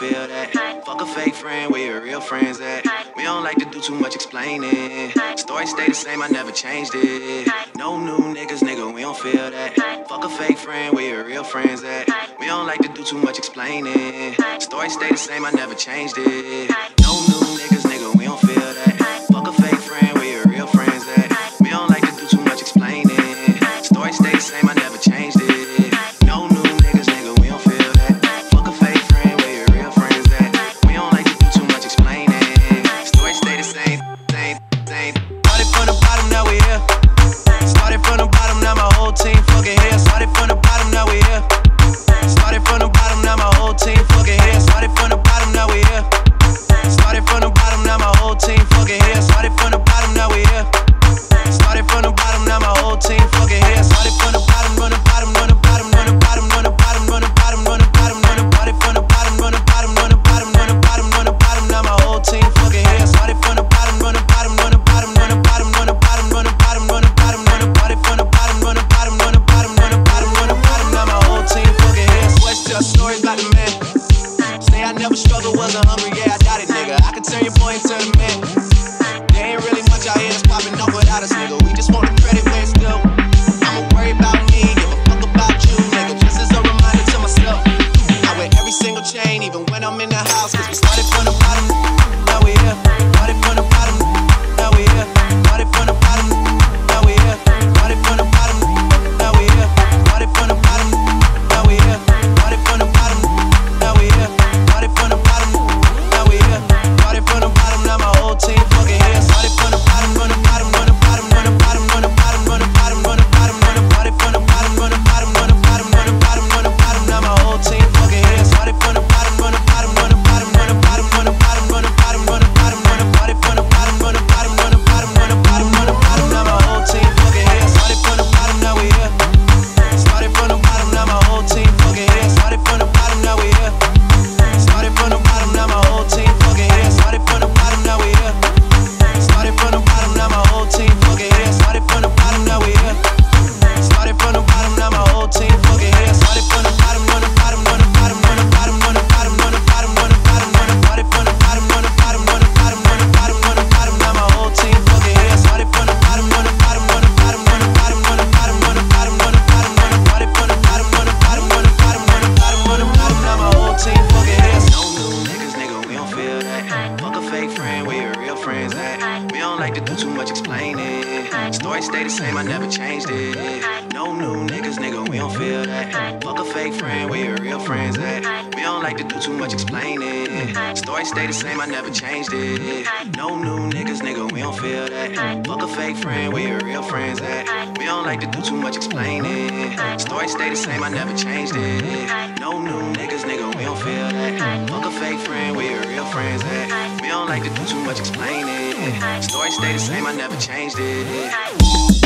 feel that. Fuck a fake friend, where your real friends at. We don't like to do too much explaining. Story stay the same, I never changed it. No new niggas, nigga, we don't feel that. Fuck a fake friend, where your real friends at. We don't like to do too much explaining. Story stay the same, I never changed it. never struggled, wasn't hungry, yeah, I got it, nigga. I can turn your boy into a man. like to do too much explaining. Story stay the same, I never changed it. No new niggas, nigga, we don't feel that. Fuck a fake friend, We your real friends at? We don't like to do too much explaining. Story stay the same, I never changed it. No new niggas, nigga, we don't feel that. Fuck a fake friend, We your real friends at? We don't like to do too much explaining. Story stay the same, I never changed it. No new niggas, nigga, we don't feel that. Fuck a fake friend, We your real friends at? like to do too much explaining. Story stay the same, I never changed it.